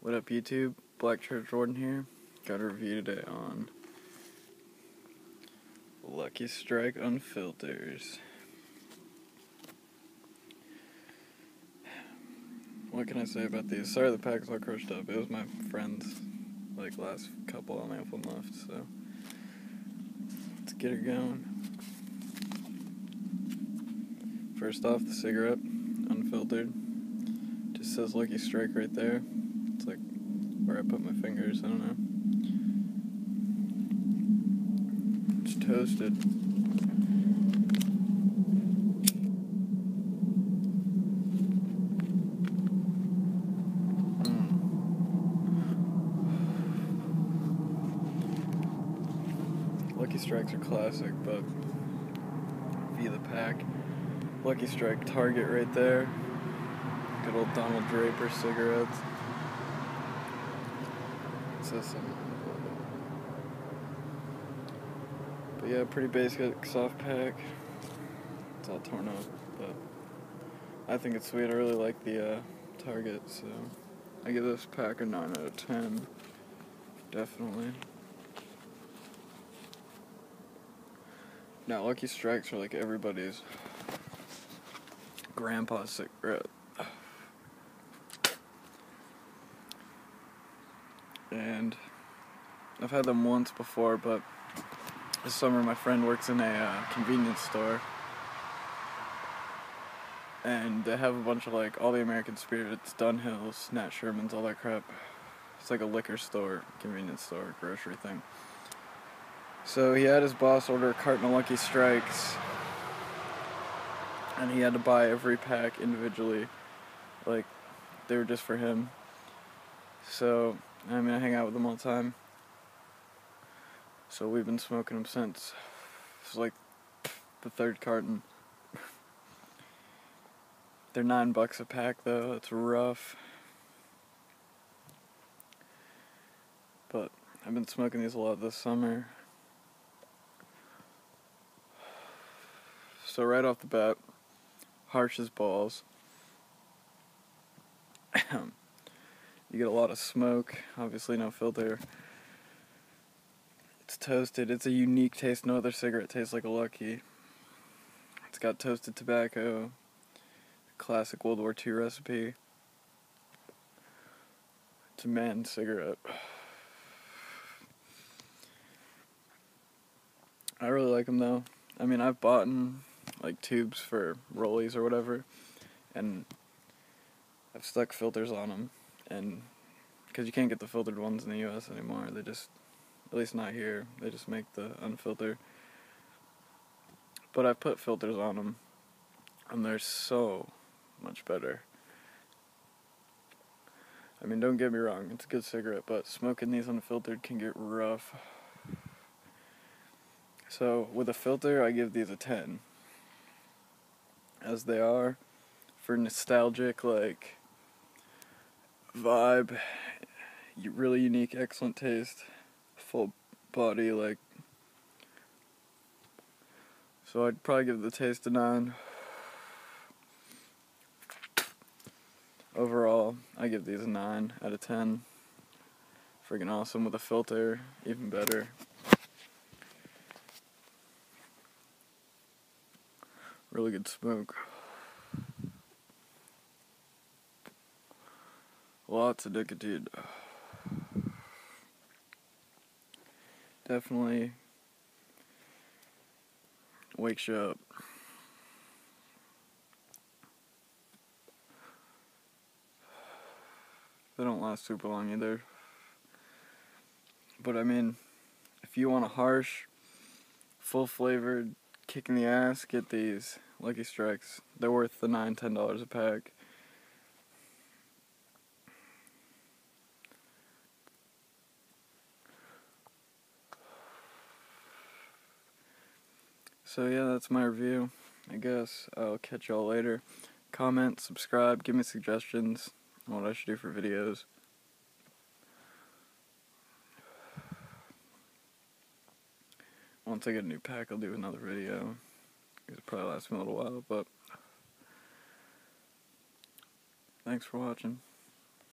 What up, YouTube? Black Church Warden here. Got a review today on Lucky Strike Unfilters. What can I say about these? Sorry the pack's all crushed up. It was my friend's like last couple. Only have left, so let's get her going. First off, the cigarette, unfiltered. Just says Lucky Strike right there. It's like where I put my fingers, I don't know. It's toasted. Mm. Lucky Strikes are classic, but via the pack. Lucky Strike Target right there. Good old Donald Draper cigarettes. But yeah, pretty basic soft pack. It's all torn up, but I think it's sweet. I really like the uh, Target, so I give this pack a 9 out of 10. Definitely. Now, Lucky Strikes are like everybody's grandpa's cigarette. And I've had them once before, but this summer my friend works in a uh, convenience store. And they have a bunch of like all the American spirits, Dunhills, Nat Sherman's, all that crap. It's like a liquor store, convenience store, grocery thing. So he had his boss order a carton of Lucky Strikes, and he had to buy every pack individually, like they were just for him. So I mean, I hang out with them all the time. So we've been smoking them since. It's like the third carton. They're nine bucks a pack though. It's rough. But I've been smoking these a lot this summer. So right off the bat, harsh as balls. Um, you get a lot of smoke, obviously no filter. It's toasted. It's a unique taste. No other cigarette tastes like a Lucky. It's got toasted tobacco, classic World War II recipe. It's a man cigarette. I really like them though. I mean, I've bought them like tubes for rollies or whatever, and I've stuck filters on them, and because you can't get the filtered ones in the U.S. anymore, they just, at least not here, they just make the unfiltered. But I've put filters on them, and they're so much better. I mean, don't get me wrong, it's a good cigarette, but smoking these unfiltered can get rough. So, with a filter, I give these a 10 as they are for nostalgic like vibe. Really unique excellent taste. Full body like so I'd probably give the taste a 9 overall I give these a 9 out of 10 freaking awesome with a filter even better. Really good smoke. Lots of nicotine. Definitely wakes you up. They don't last super long either. But I mean, if you want a harsh, full flavored, kick in the ass, get these. Lucky Strikes. They're worth the nine, ten dollars a pack. So yeah, that's my review. I guess I'll catch y'all later. Comment, subscribe, give me suggestions on what I should do for videos. Once I get a new pack, I'll do another video. It'll probably last me a little while, but thanks for watching.